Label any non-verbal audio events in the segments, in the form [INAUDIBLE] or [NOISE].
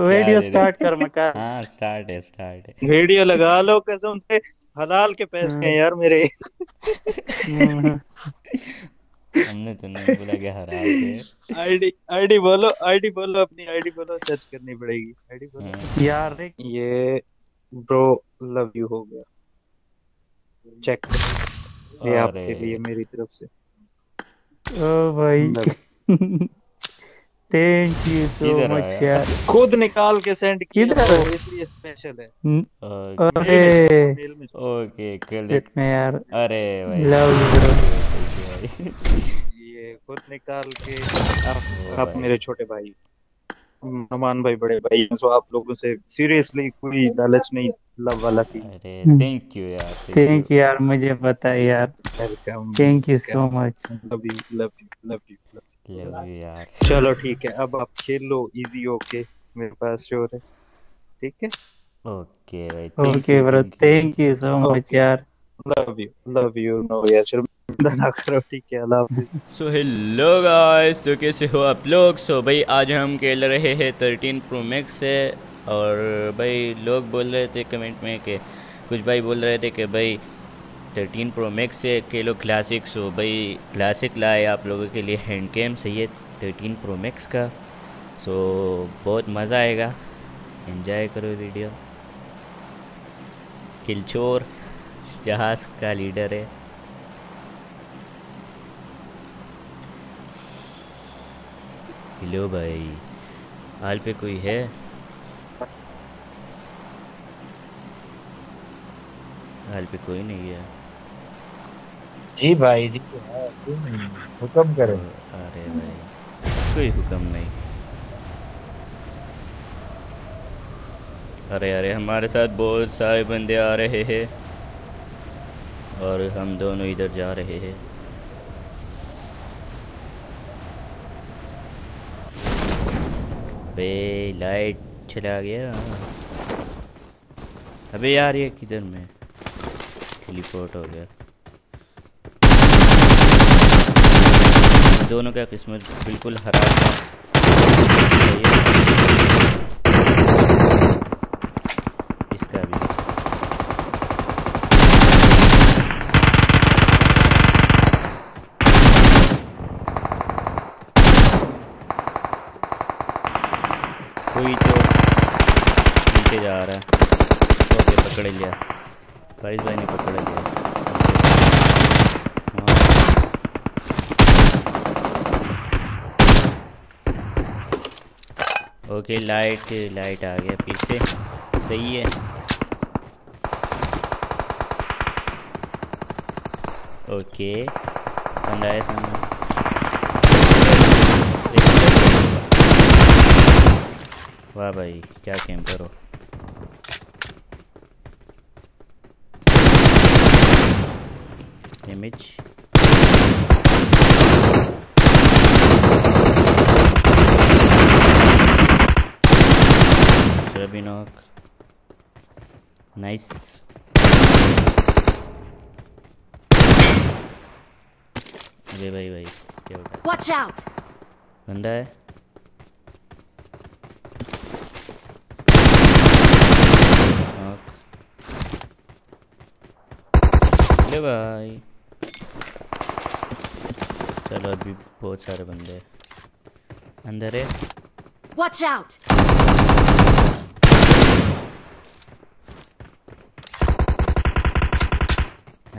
Video start कर मका। [LAUGHS] हाँ स्टार्ट है स्टार्ट है। वीडियो लगा लो कसम से हलाल के पैसे हैं यार मेरे। [LAUGHS] हमने तो नहीं बोला कि हराम थे आईडी आईडी बोलो आईडी बोलो अपनी आईडी बोलो सर्च करनी पड़ेगी। आईडी बोलो। हाँ, यार देख ये ब्रो लव यू हो गया। चेक ये आपके लिए मेरी तरफ़ से। ओ भाई। [LAUGHS] थैंक यू सो मच यार। खुद निकाल के सेंड किया किधर? तो इसलिए स्पेशल है। अरे। ओके क्रेडिट में यार अरे भाई। लव यू ब्रो ये खुद निकाल के आप, आप मेरे छोटे भाई नमान भाई बड़े भाई सो आप लोगों से सीरियसली कोई लालच नहीं लव वाला सीन अरे थैंक यू यार थैंक यू यार मुझे पता है यार। Welcome thank you so much love you love you love you love you यार। चलो ठीक है अब आप खेल लो इजी ओके मेरे पास शोर है। ठीक है? ओके भाई okay bro thank you so much यार। Love you love you no यार शर्मिंदा ना करो ठीक है अल्लाह हाफिज सो हेलो गाइस तो कैसे हो आप लोग? सो so, भाई आज हम खेल रहे हैं थर्टीन प्रो मैक्स से और भाई लोग बोल रहे थे कमेंट में कि कुछ भाई बोल रहे थे कि भाई थर्टीन प्रो मैक्स से के लो क्लासिक सो भाई क्लासिक लाए आप लोगों के लिए हैंड कैम सही है थर्टीन प्रो मैक्स का। सो बहुत मज़ा आएगा। एंजॉय करो वीडियो किलचोर, जहाज़ का लीडर है। हेलो भाई, हाल पे कोई है? हाल पे कोई नहीं है। जी भाई जी हाँ, हुक्म करें। अरे भाई कोई हुक्म नहीं। अरे अरे हमारे साथ बहुत सारे बंदे आ रहे हैं और हम दोनों इधर जा रहे हैं। बे लाइट चला गया। अबे यार ये किधर में? हो गया। दोनों का किस्मत बिल्कुल हरा इसका भी। कोई तो नीचे जा रहा है। ओके, पकड़ लिया। फारिस भाई ने पकड़ लिया हाँ ओके लाइट लाइट आ गया पीछे। सही है। ओके, बंदा है सामने। वाह भाई, क्या कैंपर करो। इमेज भी नॉक नाइस अबे भाई भाई क्या हो गया Watch out! बंदा है नॉक ले भाई चलो अभी बहुत सारे बंदे हैं। अंदर है। Watch out!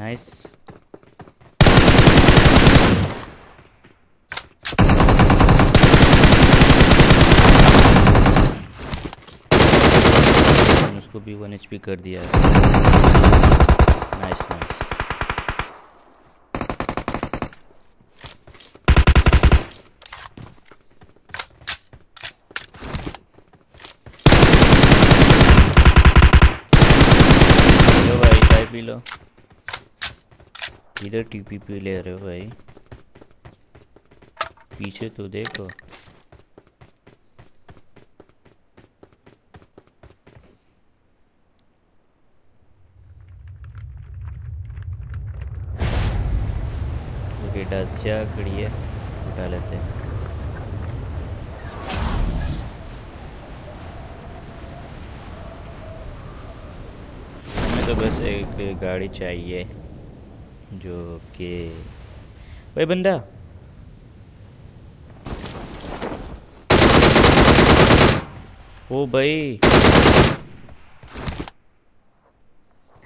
नाइस उसको भी वन एच कर दिया है। किधर टीपीपी ले रहे हो भाई। पीछे तो देखो। डस्या खड़ी है, उठा लेते हैं। तो बस एक गाड़ी चाहिए। जो कि भाई बंदा। ओ भाई।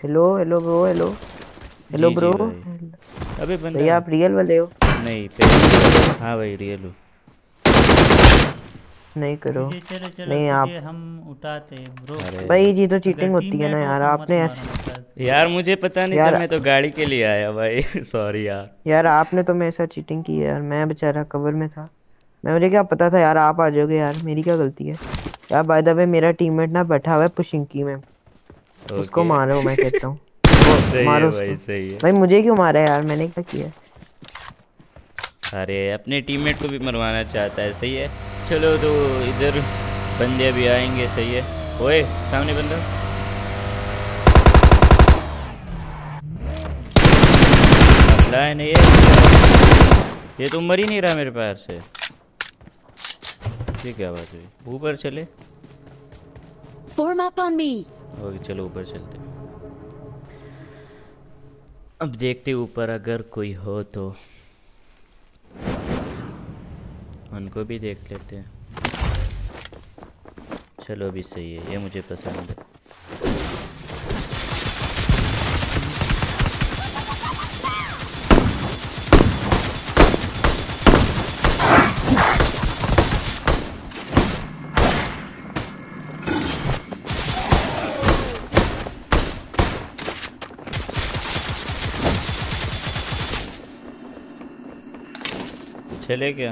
Hello hello bro hello hello bro अबे बंदा। भैया आप रियल वाले हो? नहीं हाँ भाई रियल हूँ। नहीं करो। चलो चलो नहीं, आप- हम उठाते ब्रो। भाई जी तो चीटिंग होती है ना यार तो आपने मुझे। यार मुझे पता नहीं था यार- मैं तो गाड़ी के लिए आया भाई [LAUGHS] सॉरी यार। यार आपने तो मेरे साथ चीटिंग की है यार मैं बेचारा कवर में था। मैं मुझे क्या पता था यार आप आ जाओगे यार मेरी क्या गलती है? यार बाय द वे मेरा टीममेट ना बैठा हुआ है पुशिंकी में। उसको मारो मैं कहता हूँ। [LAUGHS] मारो भाई सही है। भाई मुझे क्यों मारा है यार? मैंने क्या किया? अरे अपने टीममेट को भी मरवाना चाहता है सही है? चलो तो इधर बंदे भी आएँगे सही है। ओए सामने बंदा। है नहीं है ये तो मर ही नहीं रहा मेरे पैर से। ये क्या बात हुई? ऊपर चले. ओके चलो ऊपर चलते। अब देखते ऊपर अगर कोई हो तो। उनको भी देख लेते हैं। चलो अभी सही है, ये मुझे पसंद है। चले क्या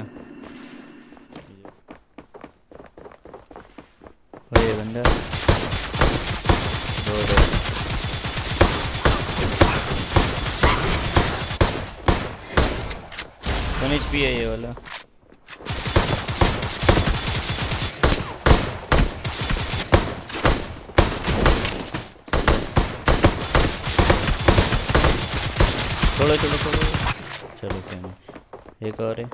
ओए बंदा दो दो वन एच है ये वाला। छोड़ो चलो छोड़ो। चलो क्या नहीं। एक और है।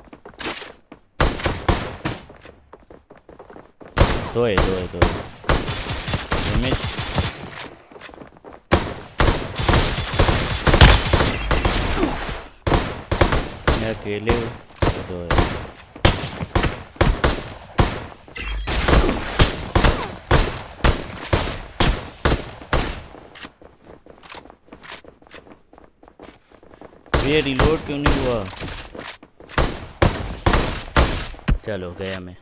दो है दो है दो है। अकेले दो ये रिलोड क्यों नहीं हुआ? चलो गया मैं।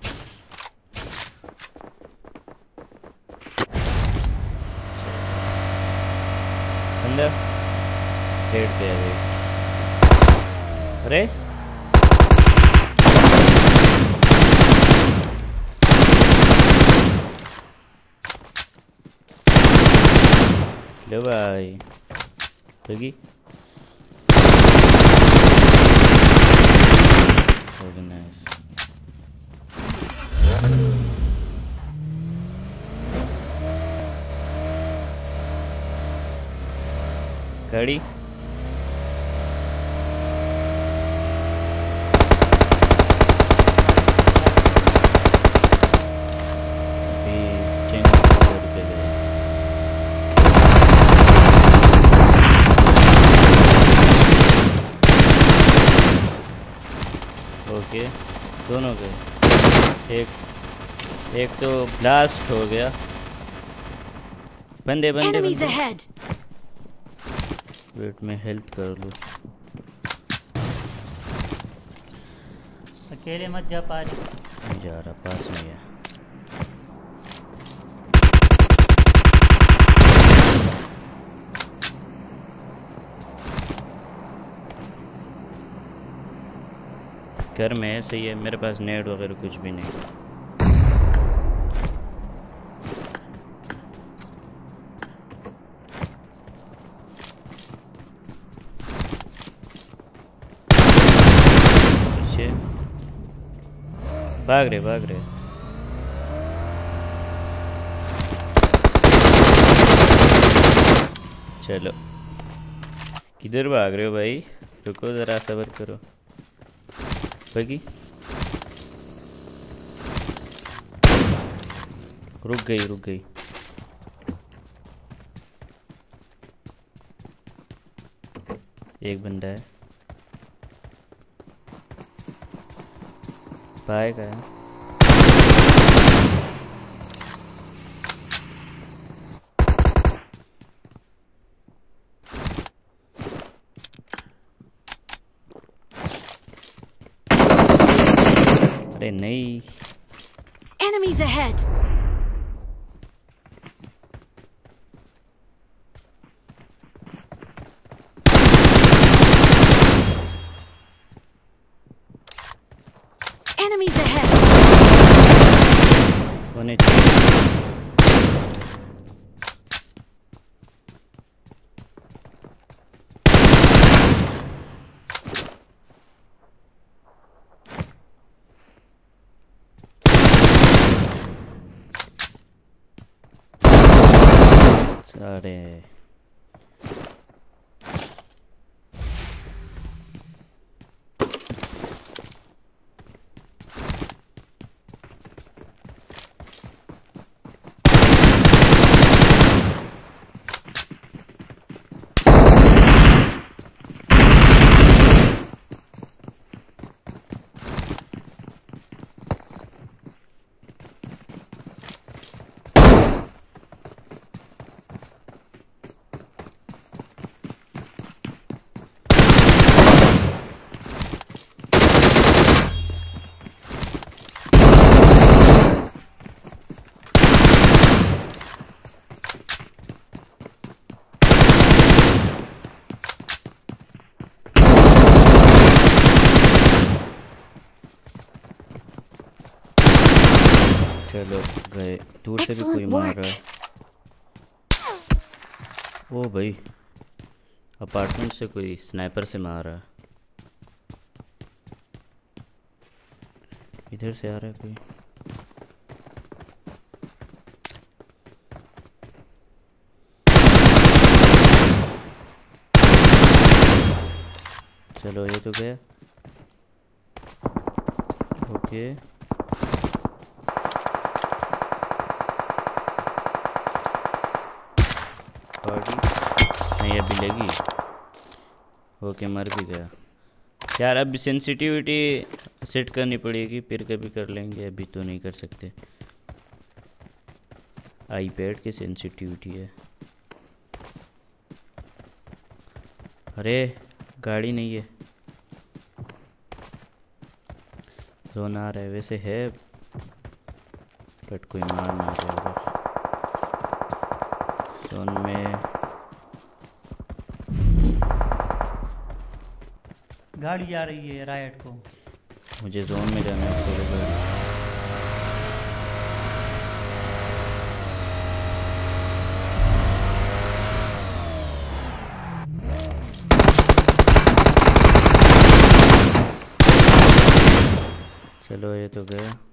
अंदर। डेढ़ पे अरे! लो भाई लगी Organize. गाड़ी अभी चेंज पे गए ओके दोनों के। एक एक तो ब्लास्ट हो गया। बंदे बंदे बंदे। वेट में हेल्प कर लो। अकेले मत जा पा रही जा रहा पास में है। घर में है सही है, मेरे पास नेट वगैरह कुछ भी नहीं। भाग रहे भाग रहे। चलो। किधर भाग रहे हो भाई? रुको ज़रा, सबर करो। लगी। रुक गई रुक गई। एक बंदा है। बाय का है अरे नहीं Enemies ahead! 그래 सारे चलो गए। दूर से भी कोई मार रहा है। ओ भाई अपार्टमेंट से कोई स्नाइपर से मार रहा है। इधर से आ रहा है कोई। चलो ये तो गया। ओके। नहीं, अभी लगी। ओके मर भी गया। यार, अब सेंसिटिविटी सेट करनी पड़ेगी, फिर कभी कर लेंगे, अभी तो नहीं कर सकते। आईपैड की सेंसिटिविटी है। अरे, गाड़ी नहीं है। जोन आ रहा है वैसे है बट कोई मार नहीं पाएगा जोन में गाड़ी जा रही है रायट को। मुझे जोन में जाना है, थोड़ी चलो, ये तो गया।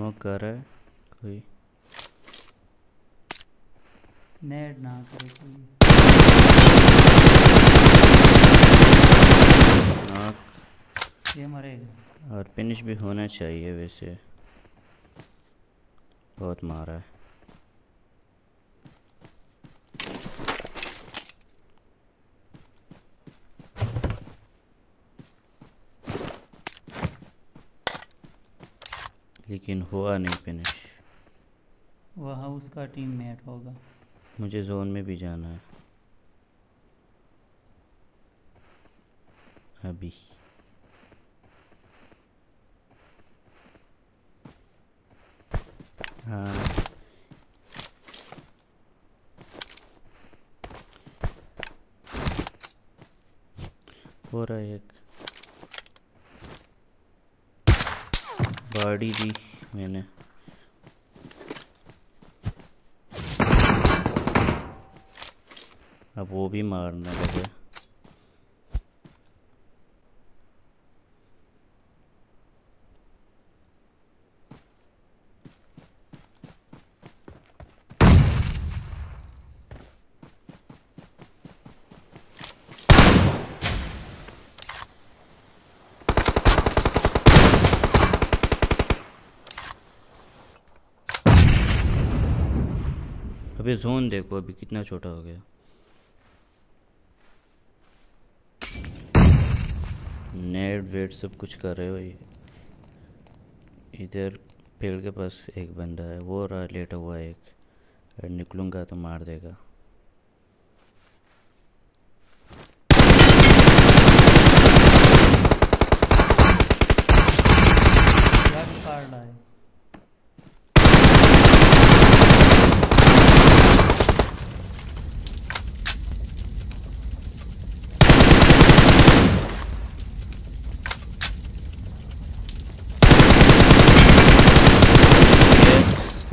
स्मोक कर रहा है कोई। नेट ना करे कोई। नाक ये मरेगा और फिनिश भी होना चाहिए वैसे। बहुत मारा है। लेकिन हुआ नहीं फिनिश वह उसका टीम मेट होगा। मुझे जोन में भी जाना है। अभी। हाँ हो रहा है एक बॉडी दी मैंने। अब वो भी मारने लगे। अभी जोन देखो, अभी कितना छोटा हो गया। नेट, वेट सब कुछ कर रहे हो ये। इधर पेड़ के पास एक बंदा है, वो रहा, लेटा हुआ है एक। अगर निकलूँगा तो मार देगा। है।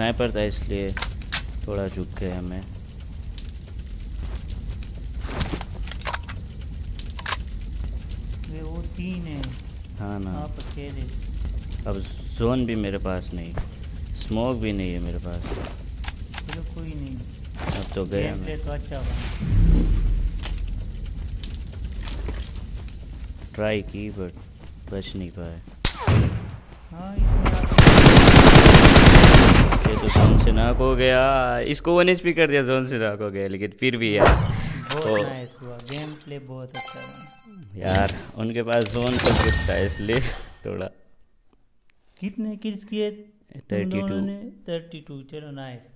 स्नाइपर था इसलिए थोड़ा झुक गया मैं वे तीन है। हाँ ना। आप अकेले। अब जोन भी मेरे पास नहीं स्मोक भी नहीं है मेरे पास। चलो कोई नहीं। अब तो गए गेम मैं प्ले तो अच्छा ट्राई की बट बच नहीं पाए। हाँ इसमें ये तो जोन से नाक हो गया। इसको वन एच कर दिया जोन से नाक हो गया लेकिन फिर भी यार। बहुत ओ। नाइस हुआ। गेम प्ले बहुत अच्छा है। यार उनके पास जोन से कुछ था इसलिए थोड़ा। कितने किस किए? थर्टी टू थर्टी टू चलो नाइस